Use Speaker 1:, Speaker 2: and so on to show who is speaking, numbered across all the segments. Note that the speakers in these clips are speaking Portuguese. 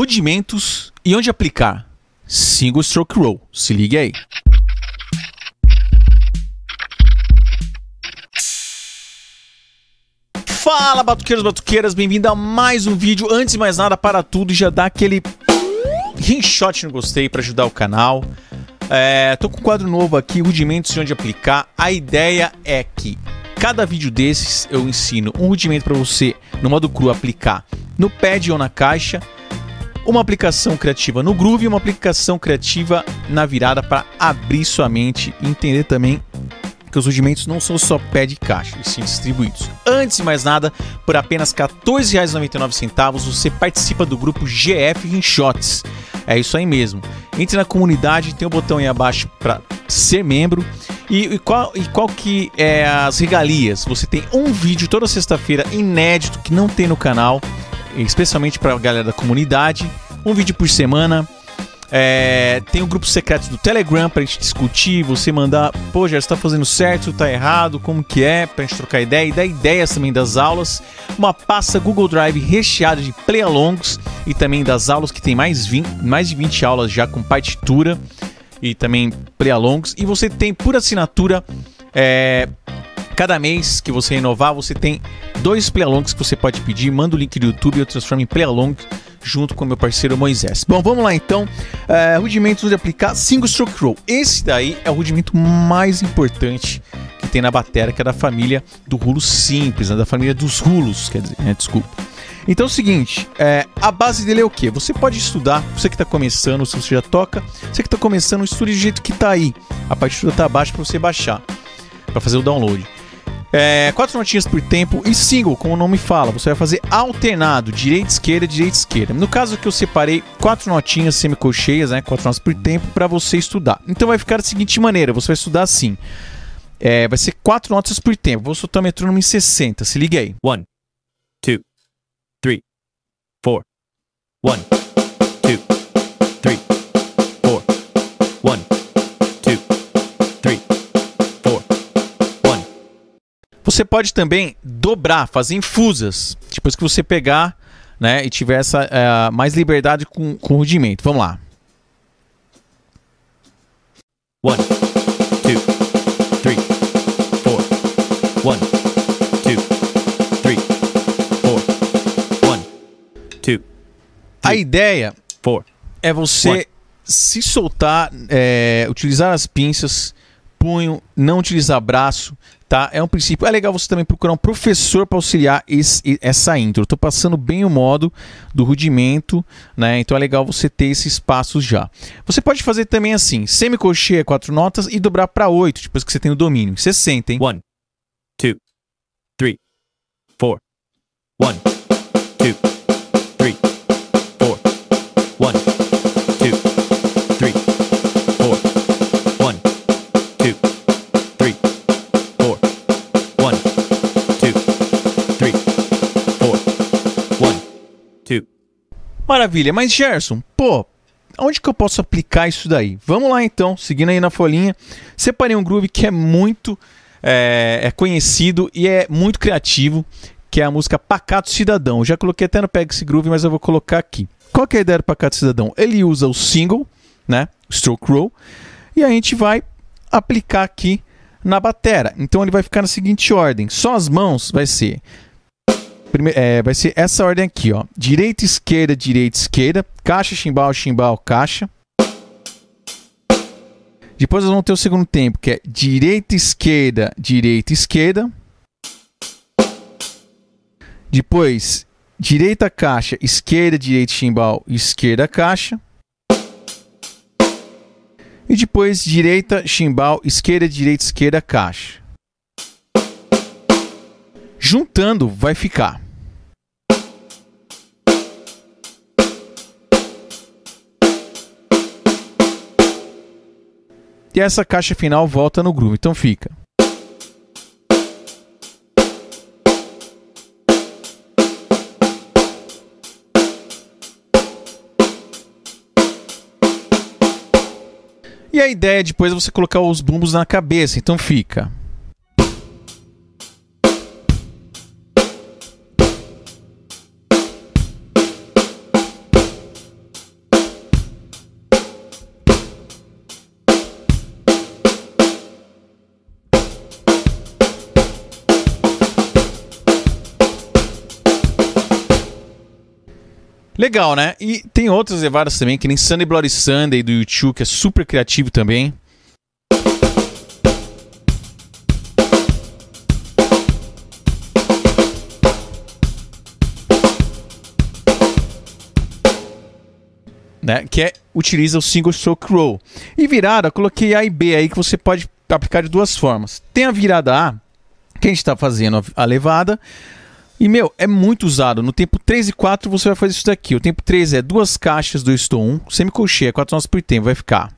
Speaker 1: rudimentos e onde aplicar. Single stroke roll. Se ligue aí. Fala, batuqueiros, batuqueiras, bem-vindo a mais um vídeo. Antes de mais nada, para tudo, já dá aquele rinshot no gostei para ajudar o canal. É, tô com um quadro novo aqui, rudimentos de onde aplicar. A ideia é que cada vídeo desses eu ensino um rudimento para você no modo cru aplicar no pad ou na caixa, uma aplicação criativa no groove e uma aplicação criativa na virada para abrir sua mente e entender também que os rudimentos não são só pé de caixa, e sim distribuídos. Antes de mais nada, por apenas R$ 14,99 você participa do grupo GF Rinchotes. É isso aí mesmo. Entre na comunidade, tem o um botão aí abaixo para ser membro. E, e, qual, e qual que é as regalias? Você tem um vídeo toda sexta-feira inédito que não tem no canal, especialmente para a galera da comunidade. Um vídeo por semana é, tem um grupo secreto do Telegram pra gente discutir, você mandar, pô, já está fazendo certo, tá errado, como que é, pra gente trocar ideia e dar ideias também das aulas. Uma pasta Google Drive recheada de play-alongs e também das aulas que tem mais, 20, mais de 20 aulas já com partitura e também play-alongs. E você tem por assinatura, é, cada mês que você renovar, você tem dois play-alongs que você pode pedir, manda o link do YouTube e eu transformo em play-along junto com meu parceiro Moisés. Bom, vamos lá então. É, rudimentos de aplicar single stroke roll. Esse daí é o rudimento mais importante que tem na bateria, que é da família do rulo simples, né? da família dos rulos, quer dizer, né? desculpa. Então é o seguinte, é, a base dele é o que? Você pode estudar, você que está começando, se você já toca, você que está começando, estude do jeito que está aí. A partitura está abaixo para você baixar, para fazer o download. É, quatro notinhas por tempo e single, como o nome fala. Você vai fazer alternado, direita, esquerda, direita, esquerda. No caso que eu separei quatro notinhas semicolcheias, né? Quatro notas por tempo, para você estudar. Então vai ficar da seguinte maneira: você vai estudar assim. É, vai ser quatro notas por tempo. Vou soltar metrônomo em 60. Se liga aí.
Speaker 2: One, two, three, four. One, two, three, four. One,
Speaker 1: Você pode também dobrar, fazer infusas. Depois que você pegar né, e tiver essa uh, mais liberdade com, com o rudimento. Vamos lá.
Speaker 2: One, two, three, four. One, two, three, four. One, two, three,
Speaker 1: A ideia
Speaker 2: four.
Speaker 1: é você One. se soltar, é, utilizar as pinças, punho, não utilizar braço, tá? É um princípio. É legal você também procurar um professor para auxiliar esse, essa intro. Tô passando bem o modo do rudimento, né? Então é legal você ter esses passos já. Você pode fazer também assim, semicolcheia quatro notas e dobrar para oito, depois que você tem o domínio. Você sente, hein?
Speaker 2: One, two, three, four. One,
Speaker 1: Maravilha, mas Gerson, pô, onde que eu posso aplicar isso daí? Vamos lá então, seguindo aí na folhinha. Separei um groove que é muito é, é conhecido e é muito criativo, que é a música Pacato Cidadão. Eu já coloquei até no Pega esse groove, mas eu vou colocar aqui. Qual que é a ideia do Pacato Cidadão? Ele usa o single, né, stroke roll, e a gente vai aplicar aqui na batera. Então ele vai ficar na seguinte ordem: só as mãos vai ser Prime é, vai ser essa ordem aqui, ó. Direita, esquerda, direita, esquerda. Caixa, chimbal, chimbal, caixa. Depois nós vamos ter o segundo tempo, que é direita, esquerda, direita, esquerda. Depois, direita, caixa, esquerda, direita, chimbal, esquerda, caixa. E depois, direita, chimbal, esquerda, direita, esquerda, caixa. Juntando, vai ficar. E essa caixa final volta no groove, então fica. E a ideia é depois você colocar os bumbos na cabeça, então fica. Legal, né? E tem outras levadas também, que nem Sunday Bloody Sunday do YouTube, que é super criativo também. Né, que é utiliza o single stroke roll. E virada, coloquei A e B aí que você pode aplicar de duas formas. Tem a virada A, que a gente está fazendo a levada, e, meu, é muito usado. No tempo 3 e 4 você vai fazer isso daqui. O tempo 3 é duas caixas do estou 1, semicolcheia, 4 notas por tempo, vai ficar.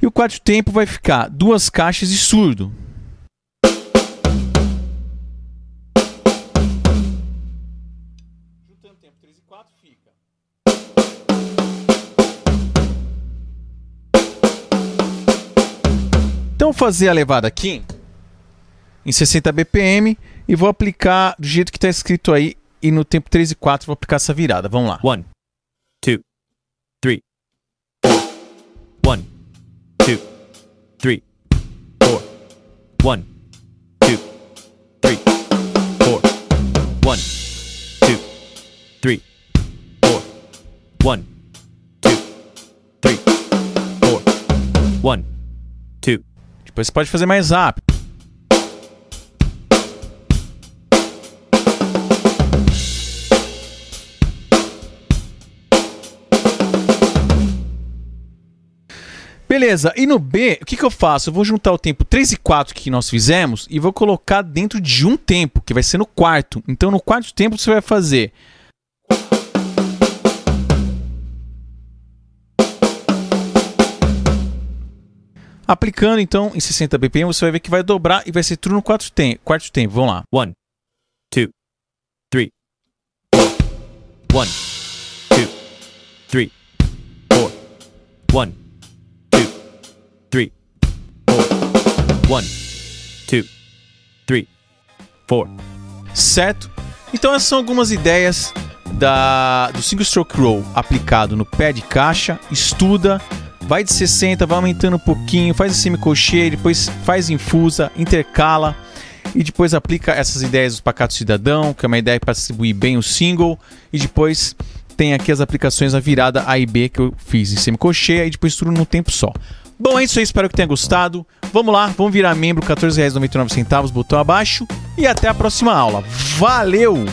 Speaker 1: E o quarto tempo vai ficar duas caixas e surdo. Juntando tempo 3 e 4 fica. Então vou fazer a levada aqui em 60 BPM e vou aplicar do jeito que está escrito aí e no tempo 3 e 4 vou aplicar essa virada. Vamos lá.
Speaker 2: 1, 2, 3. 1, 2, 3, 4. 1, 2, 3, 4. 1, 2, 3, 4. 1, 2,
Speaker 1: depois você pode fazer mais rápido. Beleza, e no B, o que, que eu faço? Eu vou juntar o tempo 3 e 4 que nós fizemos e vou colocar dentro de um tempo, que vai ser no quarto. Então, no quarto tempo, você vai fazer Aplicando então em 60 BPM, você vai ver que vai dobrar e vai ser tudo no quarto tempo. Quarto tempo. Vamos lá.
Speaker 2: One, two, three, four. One, two, three, four. One, two, three, four. One, two, three, four.
Speaker 1: Certo? Então essas são algumas ideias da, do single stroke roll aplicado no pé de caixa. Estuda, vai de 60, vai aumentando um pouquinho, faz em semicolcheia, depois faz infusa, intercala e depois aplica essas ideias do pacato cidadão, que é uma ideia para distribuir bem o single, e depois tem aqui as aplicações na virada A e B que eu fiz em semicolcheia e depois tudo num tempo só. Bom, é isso aí, espero que tenha gostado. Vamos lá, vamos virar membro, R$14,99, botão abaixo. E até a próxima aula. Valeu!